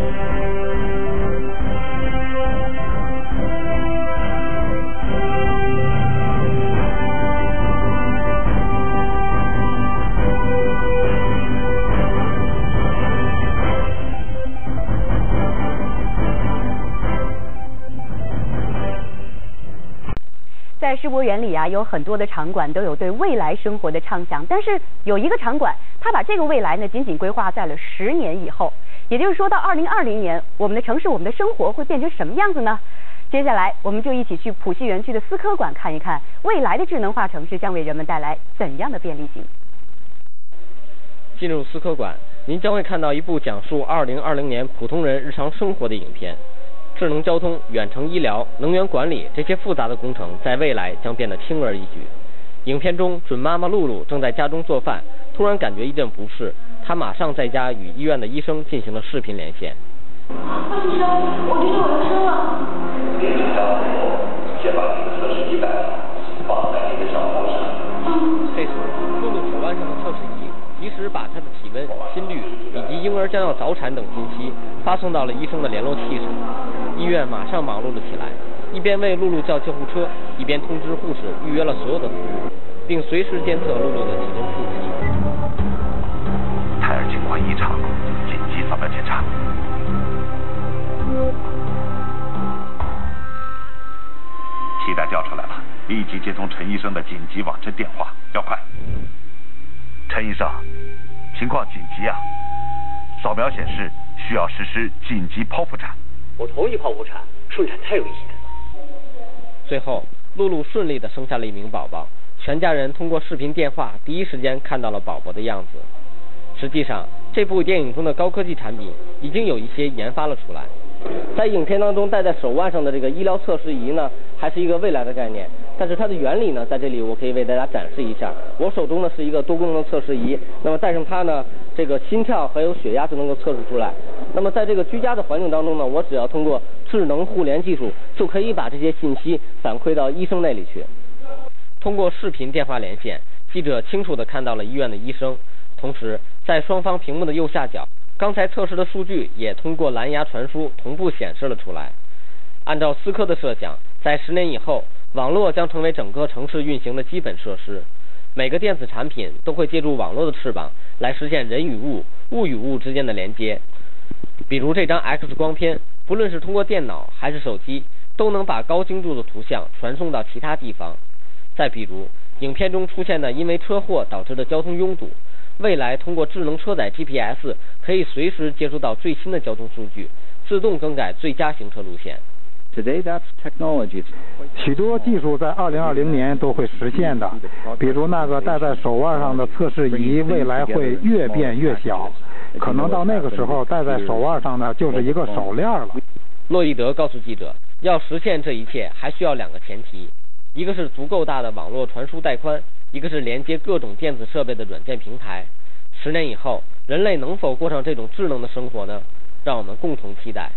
Thank you. 在世博园里啊，有很多的场馆都有对未来生活的畅想，但是有一个场馆，它把这个未来呢，仅仅规划在了十年以后。也就是说到二零二零年，我们的城市、我们的生活会变成什么样子呢？接下来，我们就一起去浦西园区的思科馆看一看，未来的智能化城市将为人们带来怎样的便利性。进入思科馆，您将会看到一部讲述二零二零年普通人日常生活的影片。智能交通、远程医疗、能源管理这些复杂的工程，在未来将变得轻而易举。影片中，准妈妈露露正在家中做饭，突然感觉一阵不适，她马上在家与医院的医生进行了视频连线。医生，我觉得我要生了。测试在你的小桌上。这时，露露手腕上的测试仪及时把她的体温、心率以及婴儿将要早产等信息发送到了医生的联络器上。医院马上忙碌了起来，一边为露露叫救护车，一边通知护士预约了所有的服务，并随时监测露露的体温信息。胎儿情况异常，紧急扫描检查。脐带掉出来了，立即接通陈医生的紧急网诊电话，要快。陈医生，情况紧急啊！扫描显示需要实施紧急剖腹产。我同意剖腹产，顺产太危险。最后，露露顺利的生下了一名宝宝，全家人通过视频电话第一时间看到了宝宝的样子。实际上，这部电影中的高科技产品已经有一些研发了出来。在影片当中戴在手腕上的这个医疗测试仪呢，还是一个未来的概念。但是它的原理呢，在这里我可以为大家展示一下。我手中呢是一个多功能测试仪，那么带上它呢，这个心跳还有血压就能够测试出来。那么在这个居家的环境当中呢，我只要通过智能互联技术，就可以把这些信息反馈到医生那里去。通过视频电话连线，记者清楚地看到了医院的医生，同时在双方屏幕的右下角。刚才测试的数据也通过蓝牙传输同步显示了出来。按照思科的设想，在十年以后，网络将成为整个城市运行的基本设施。每个电子产品都会借助网络的翅膀来实现人与物、物与物之间的连接。比如这张 X 光片，不论是通过电脑还是手机，都能把高精度的图像传送到其他地方。再比如，影片中出现的因为车祸导致的交通拥堵。未来通过智能车载 GPS，可以随时接收到最新的交通数据，自动更改最佳行车路线。Today, that's technology. 许多技术在2020年都会实现的，比如那个戴在手腕上的测试仪，未来会越变越小，可能到那个时候戴在手腕上的就是一个手链了。洛伊德告诉记者，要实现这一切，还需要两个前提，一个是足够大的网络传输带宽。一个是连接各种电子设备的软件平台。十年以后，人类能否过上这种智能的生活呢？让我们共同期待。